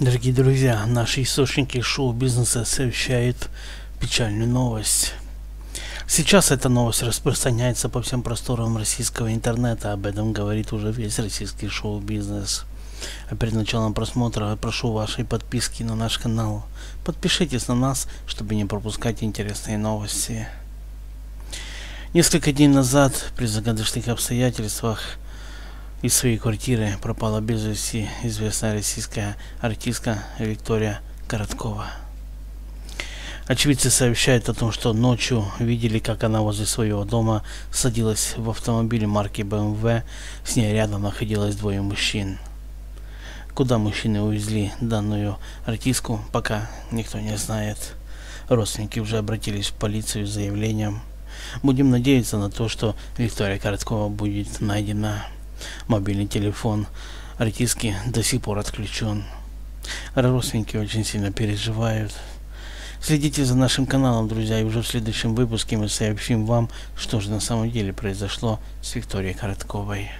Дорогие друзья, наши источники шоу-бизнеса сообщают печальную новость. Сейчас эта новость распространяется по всем просторам российского интернета. Об этом говорит уже весь российский шоу-бизнес. А перед началом просмотра прошу вашей подписки на наш канал. Подпишитесь на нас, чтобы не пропускать интересные новости. Несколько дней назад при загадочных обстоятельствах из своей квартиры пропала без вести известная российская артистка Виктория Короткова. Очевидцы сообщают о том, что ночью видели, как она возле своего дома садилась в автомобиль марки BMW, с ней рядом находилось двое мужчин. Куда мужчины увезли данную артистку, пока никто не знает. Родственники уже обратились в полицию с заявлением. Будем надеяться на то, что Виктория Короткова будет найдена. Мобильный телефон артистки до сих пор отключен. Родственники очень сильно переживают. Следите за нашим каналом, друзья, и уже в следующем выпуске мы сообщим вам, что же на самом деле произошло с Викторией Коротковой.